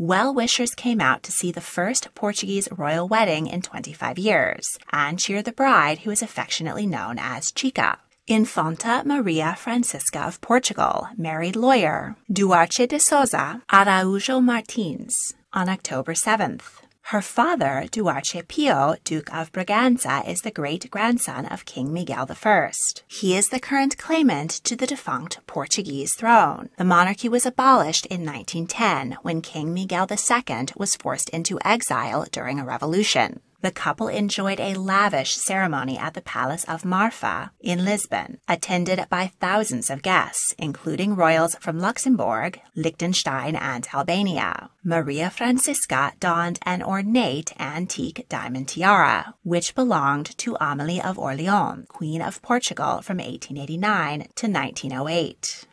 Well wishers came out to see the first Portuguese royal wedding in 25 years and cheer the bride, who is affectionately known as Chica. Infanta Maria Francisca of Portugal married lawyer Duarte de Souza Araújo Martins on October 7th. Her father, Duarte Pio, Duke of Braganza, is the great grandson of King Miguel I. He is the current claimant to the defunct Portuguese throne. The monarchy was abolished in 1910 when King Miguel II was forced into exile during a revolution. The couple enjoyed a lavish ceremony at the Palace of Mafra in Lisbon, attended by thousands of guests, including royals from Luxembourg, Liechtenstein, and Albania. Maria Francisca donned an ornate antique diamond tiara, which belonged to Amalie of Orleans, Queen of Portugal from 1889 to 1908.